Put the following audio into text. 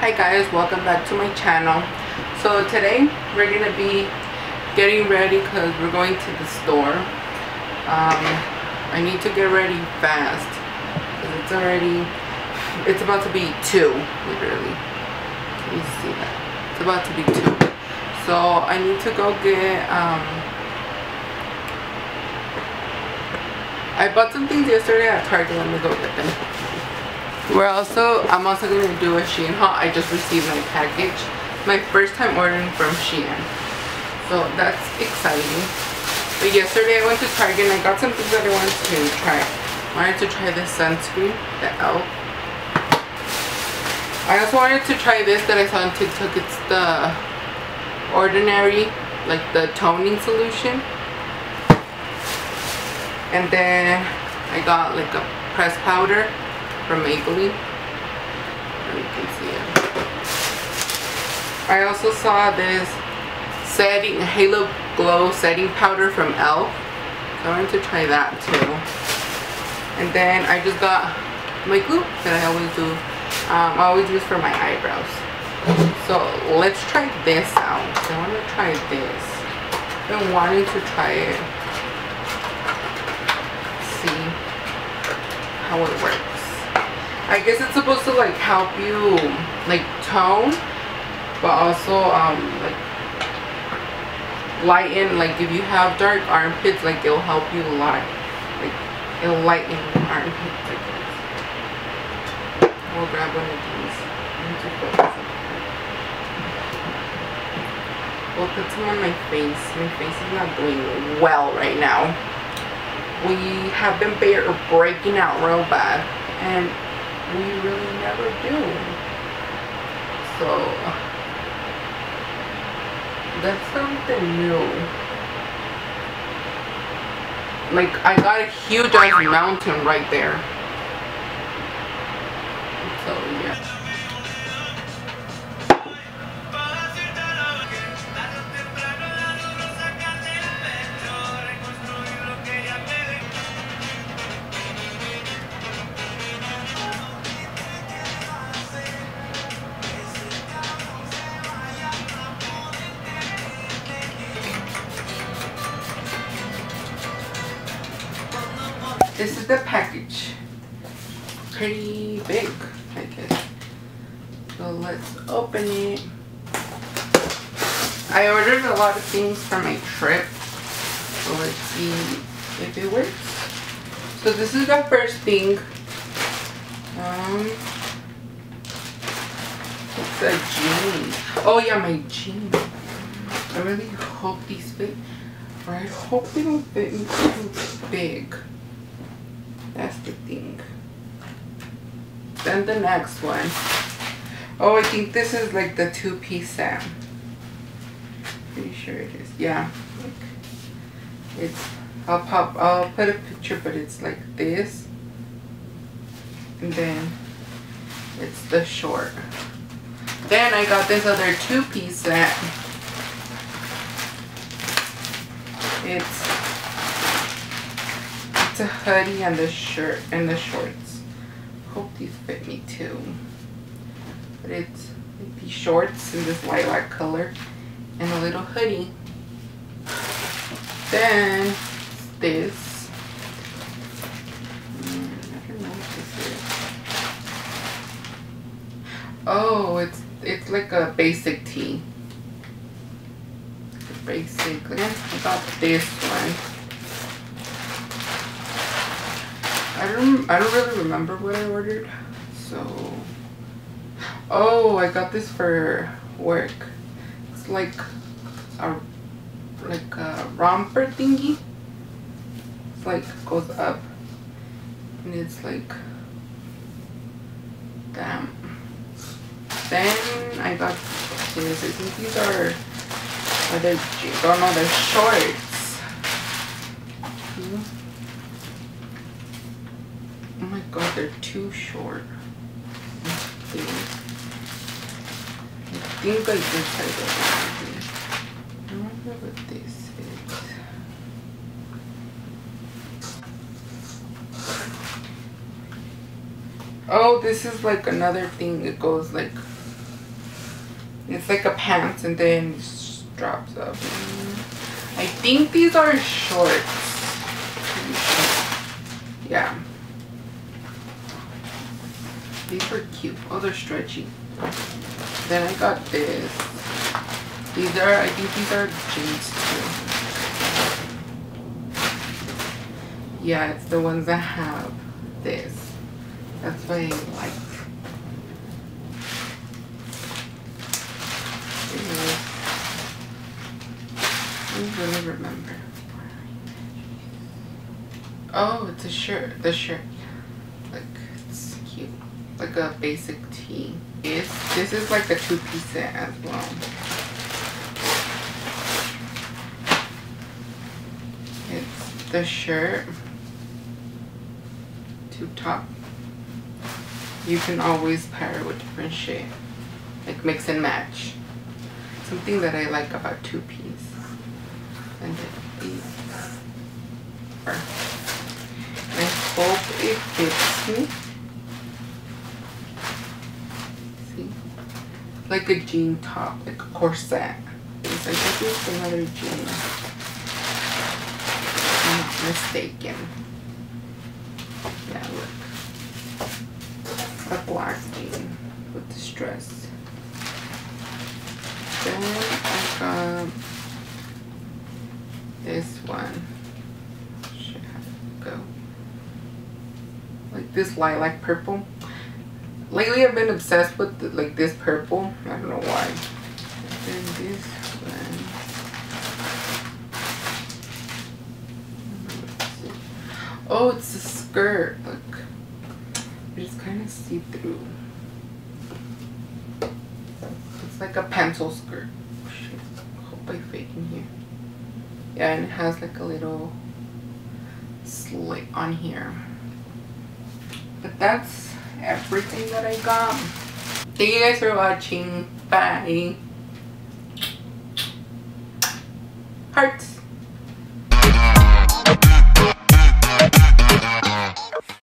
Hi guys, welcome back to my channel. So today we're gonna be getting ready because we're going to the store. Um, I need to get ready fast because it's already, it's about to be 2, literally. Can you see that? It's about to be 2. So I need to go get, um, I bought some things yesterday at Target. Let me go get them. We're also, I'm also going to do a Shein haul. I just received my package. My first time ordering from Shein. So that's exciting. But yesterday I went to Target and I got some things that I wanted to try. I wanted to try this sunscreen, the e.l.f. I also wanted to try this that I saw on TikTok. It's the Ordinary, like the toning solution. And then I got like a press powder from Maybelline. You can see it. I also saw this setting Halo Glow setting powder from e.l.f. I wanted to try that too. And then I just got my glue that I always do. Um, I always use for my eyebrows. So let's try this out. I want to try this. I've been wanting to try it. See how it works. I guess it's supposed to like help you like tone but also um like lighten like if you have dark armpits like it'll help you light like it'll lighten your armpits I guess. We'll grab one of these. We'll put some on my face. My face is not doing well right now. We have been breaking out real bad and we really never do. So that's something new. Like I got a huge mountain right there. This is the package. Pretty big, I guess. So let's open it. I ordered a lot of things for my trip. So let's see if it works. So this is the first thing. Um, it's a jeans. Oh yeah, my jeans. I really hope these fit. Or I hope they don't fit me too big. That's the thing. Then the next one. Oh, I think this is like the two-piece set. Pretty sure it is. Yeah. It's I'll pop I'll put a picture but it's like this. And then it's the short. Then I got this other two-piece set. It's It's a hoodie and the shirt and the shorts. Hope these fit me too. But it's these shorts in this lilac color and a little hoodie. Then this. Hmm, oh, it's it's like a basic tee. Basic. I got this one. I don't I don't really remember what I ordered. So Oh, I got this for work. It's like a like a romper thingy. It's like goes up and it's like damn. Then I got this. I think these are are they don't know they're shorts. Hmm. God, they're too short. I think I did try this. I wonder what this is. Oh, this is like another thing. It goes like It's like a pants and then drops up. I think these are shorts. Yeah. These are cute. Oh, they're stretchy. Then I got this. These are, I think these are jeans too. Yeah, it's the ones that have this. That's what I like. I really remember. Oh, it's a shirt. The shirt. Like, it's a basic tee. This, this is like a two-piece set as well. It's the shirt. Tube top. You can always pair with different shit. Like mix and match. Something that I like about two-piece. And these are hope it fits me. See? Like a jean top, like a corset. It's this is another jean. I'm not mistaken. Yeah, look. A black jean with this dress. Then I got this one. Should have go like this lilac purple lately i've been obsessed with the, like this purple. I don't know why. And this one. Oh it's a skirt. Look. It's kind of see-through it's like a pencil skirt. Oh, shit. hope i in here. Yeah and it has like a little slit on here. But that's everything that I got. Thank you guys for watching. Bye. Hearts.